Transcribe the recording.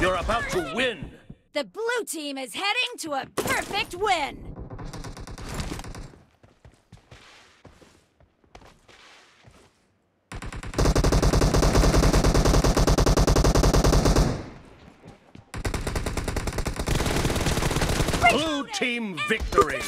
You're about to win! The blue team is heading to a perfect win! Blue team victory!